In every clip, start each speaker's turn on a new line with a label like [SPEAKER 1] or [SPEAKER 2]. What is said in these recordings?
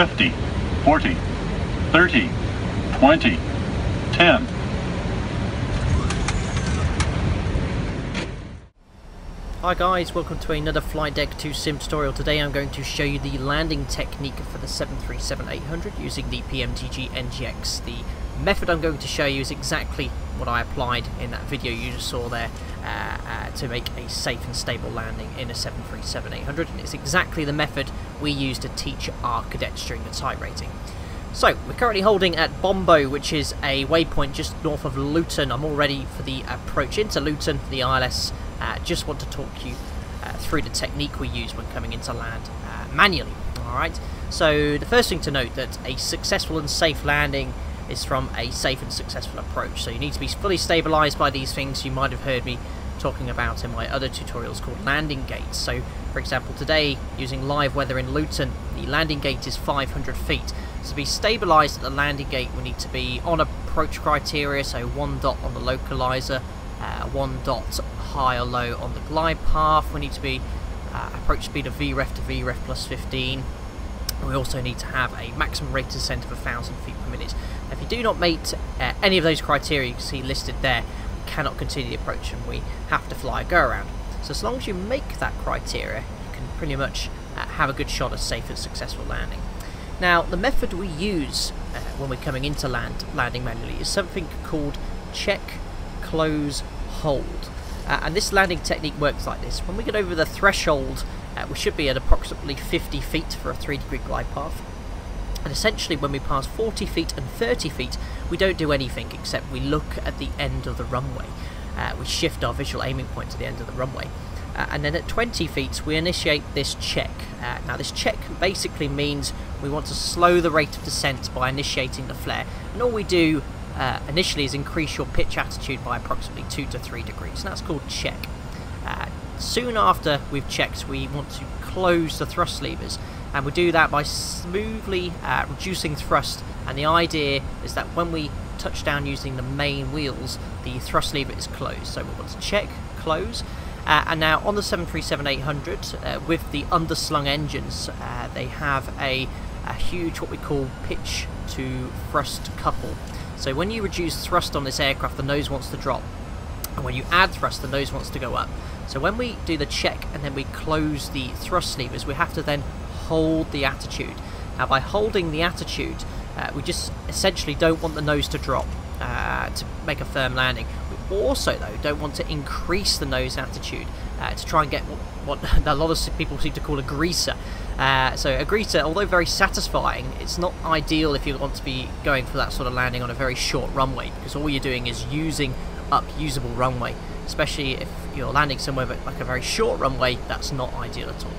[SPEAKER 1] 50, 40, 30, 20, 10.
[SPEAKER 2] Hi guys, welcome to another Flight Deck 2 Sim tutorial. Today I'm going to show you the landing technique for the 737-800 using the PMDG NGX. The method I'm going to show you is exactly what I applied in that video you just saw there uh, uh, to make a safe and stable landing in a 737-800 and it's exactly the method we use to teach our cadets during the type rating. So, we're currently holding at Bombo, which is a waypoint just north of Luton. I'm all ready for the approach into Luton, for the ILS. Uh, just want to talk you uh, through the technique we use when coming into land uh, manually. Alright, so the first thing to note that a successful and safe landing is from a safe and successful approach. So you need to be fully stabilised by these things you might have heard me talking about in my other tutorials called landing gates. So for example today using live weather in Luton the landing gate is 500 feet to be stabilised at the landing gate, we need to be on approach criteria, so one dot on the localizer, uh, one dot high or low on the glide path. We need to be uh, approach speed of VREF to VREF plus 15. We also need to have a maximum rate of descent of 1,000 feet per minute. If you do not meet uh, any of those criteria you can see listed there, cannot continue the approach and we have to fly a go-around. So as long as you make that criteria, you can pretty much uh, have a good shot at safe and successful landing. Now, the method we use uh, when we're coming into land, landing manually is something called check, close, hold. Uh, and this landing technique works like this. When we get over the threshold, uh, we should be at approximately 50 feet for a 3 degree glide path. And essentially, when we pass 40 feet and 30 feet, we don't do anything except we look at the end of the runway. Uh, we shift our visual aiming point to the end of the runway. Uh, and then at 20 feet we initiate this check. Uh, now this check basically means we want to slow the rate of descent by initiating the flare and all we do uh, initially is increase your pitch attitude by approximately 2 to 3 degrees and that's called check. Uh, soon after we've checked we want to close the thrust levers and we do that by smoothly uh, reducing thrust and the idea is that when we touch down using the main wheels the thrust lever is closed so we want to check, close uh, and now on the 737-800, uh, with the underslung engines, uh, they have a, a, huge what we call pitch to thrust couple. So when you reduce thrust on this aircraft, the nose wants to drop. And when you add thrust, the nose wants to go up. So when we do the check and then we close the thrust levers, we have to then hold the attitude. Now by holding the attitude, uh, we just essentially don't want the nose to drop uh, to make a firm landing We also, though, don't want to increase the nose attitude uh, to try and get what, what, a lot of people seem to call a greaser. Uh, so a greaser, although very satisfying, it's not ideal if you want to be going for that sort of landing on a very short runway because all you're doing is using up usable runway, especially if you're landing somewhere like a very short runway, that's not ideal at all.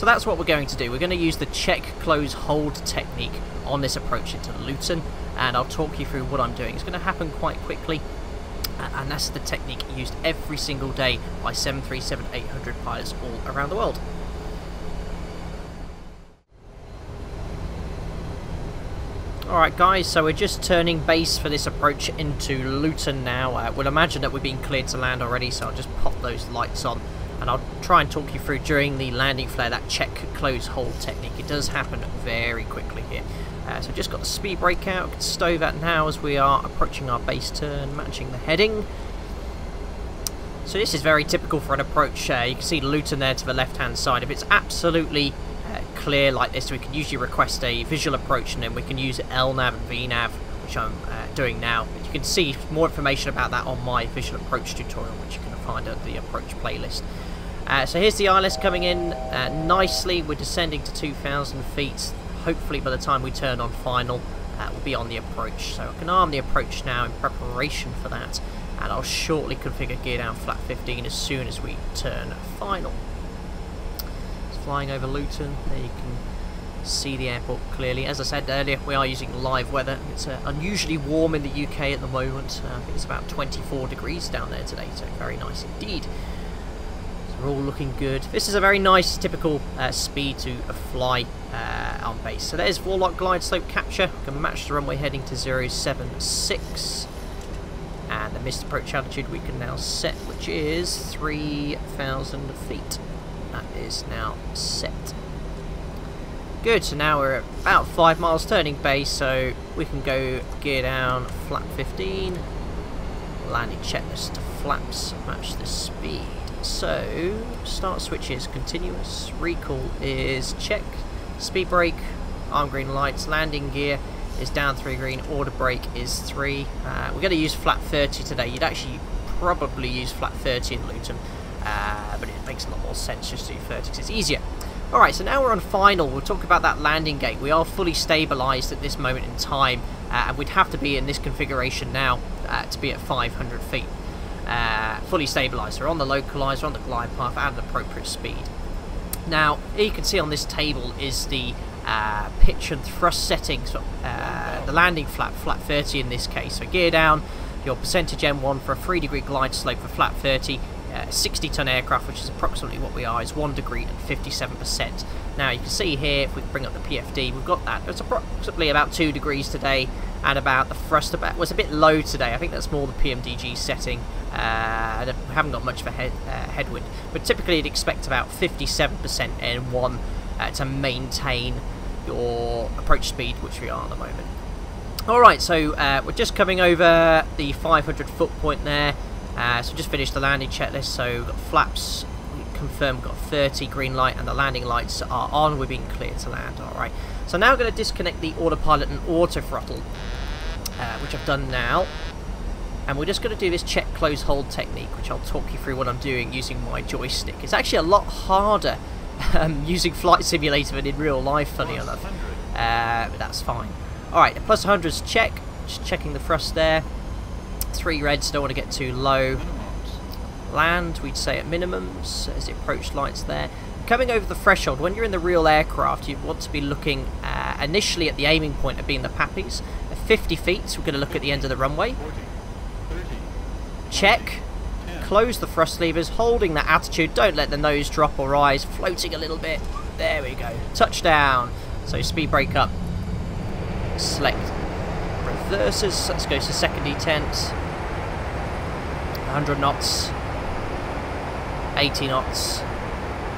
[SPEAKER 2] So that's what we're going to do. We're going to use the check, close, hold technique on this approach into Luton, and I'll talk you through what I'm doing. It's going to happen quite quickly, and that's the technique used every single day by 737-800 pilots all around the world. Alright guys, so we're just turning base for this approach into Luton now. Uh, we'll imagine that we've been cleared to land already, so I'll just pop those lights on and I'll try and talk you through during the landing flare that check close hold technique. It does happen very quickly here. Uh, so just got the speed brake out, stove at now as we are approaching our base turn, matching the heading. So this is very typical for an approach. Uh, you can see Luton there to the left-hand side. If it's absolutely uh, clear like this, we can usually request a visual approach and then we can use LNAV and VNAV, which I'm uh, doing now. But you can see more information about that on my visual approach tutorial, which you can find at the approach playlist. Uh, so here's the ILS coming in uh, nicely. We're descending to 2,000 feet hopefully by the time we turn on final, uh, we'll be on the approach. So I can arm the approach now in preparation for that, and I'll shortly configure gear down flap 15 as soon as we turn final. It's flying over Luton, there you can see the airport clearly. As I said earlier, we are using live weather. It's uh, unusually warm in the UK at the moment. Uh, I think it's about 24 degrees down there today, so very nice indeed. We're all looking good. This is a very nice, typical uh, speed to fly uh, on base. So there's VOR/LOC glide slope capture. We can match the runway heading to 076. And the missed approach altitude we can now set, which is 3,000 feet. That is now set. Good, so now we're about 5 miles turning base, so we can go gear down, flap 15, landing checklist, to flaps match the speed. So, start switch is continuous, recall is check, speed brake, arm green lights, landing gear is down 3 green, autobrake is 3. Uh, we're going to use flap 30 today. You'd actually probably use flap 30 in Luton, uh, but it makes a lot more sense just to do 30 because it's easier. Alright, so now we're on final. We'll talk about that landing gate. We are fully stabilised at this moment in time, uh, and we'd have to be in this configuration now uh, to be at 500 feet. Uh, fully stabilised. We're on the localizer, on the glide path, at an appropriate speed. Now, you can see on this table is the uh, pitch and thrust settings, uh, the landing flap, flat 30 in this case. So gear down, your percentage N1 for a 3 degree glide slope for flap 30, uh, 60 ton aircraft, which is approximately what we are, is 1 degree and 57%. Now you can see here, if we bring up the PFD, we've got that. It's approximately about 2 degrees today, and about the thrust was a bit low today. I think that's more the PMDG setting. Uh, we haven't got much of a head, uh, headwind, but typically you'd expect about 57% N1 uh, to maintain your approach speed, which we are at the moment. Alright, so uh, we're just coming over the 500 foot point there. Uh, so just finished the landing checklist, so got flaps confirmed, got 30 green light and the landing lights are on, we're being cleared to land, alright. So now I'm going to disconnect the autopilot and auto throttle, uh, which I've done now. And we're just going to do this check, close, hold technique, which I'll talk you through what I'm doing using my joystick. It's actually a lot harder um, using Flight Simulator than in real life, funny enough. Uh, but that's fine. Alright, plus 100's check, just checking the thrust there. Three reds, don't want to get too low. Land, we'd say at minimums, as the approach lights there. Coming over the threshold, when you're in the real aircraft, you want to be looking uh, initially at the aiming point of being the PAPIs. At 50 feet, so we're going to look at the end of the runway. Check. Close the thrust levers, holding that attitude. Don't let the nose drop or rise. Floating a little bit. There we go. Touchdown. So speed brake up. Select reverses. Let's go to second detent. 100 knots. 80 knots.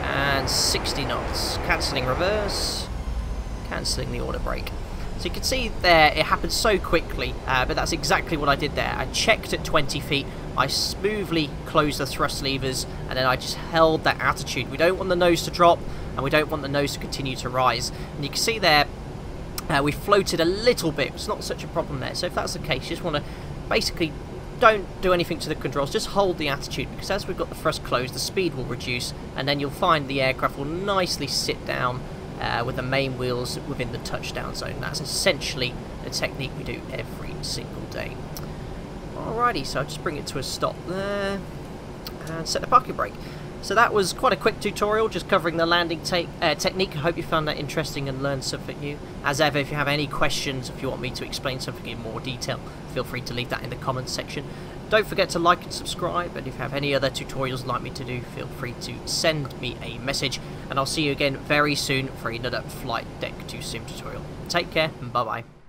[SPEAKER 2] And 60 knots. Cancelling reverse. Cancelling the autobrake. So you can see there, it happened so quickly, uh, but that's exactly what I did there. I checked at 20 feet, I smoothly closed the thrust levers, and then I just held that attitude. We don't want the nose to drop, and we don't want the nose to continue to rise. And you can see there, uh, we floated a little bit. It's not such a problem there. So if that's the case, you just want to basically don't do anything to the controls. Just hold the attitude, because as we've got the thrust closed, the speed will reduce, and then you'll find the aircraft will nicely sit down uh, with the main wheels within the touchdown zone. That's essentially the technique we do every single day. Alrighty, so I'll just bring it to a stop there and set the parking brake. So that was quite a quick tutorial, just covering the landing uh, technique. I hope you found that interesting and learned something new. As ever, if you have any questions, if you want me to explain something in more detail, feel free to leave that in the comments section. Don't forget to like and subscribe, and if you have any other tutorials like me to do, feel free to send me a message, and I'll see you again very soon for another Flight Deck 2 Sim tutorial. Take care, and bye-bye.